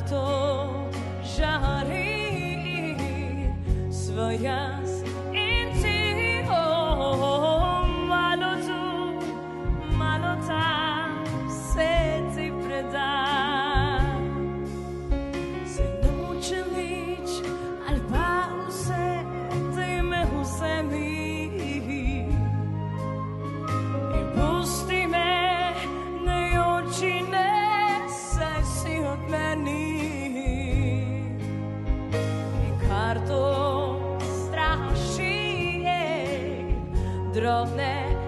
Inkarto žari svojas drobné